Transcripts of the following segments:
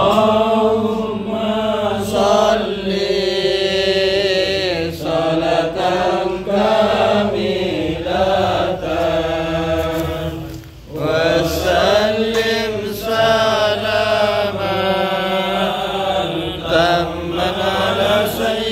اللهم صل صلاة كاملة وسلم سلاما على سيدنا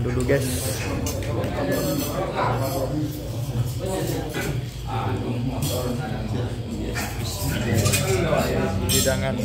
makan dulu guys. Hidangan.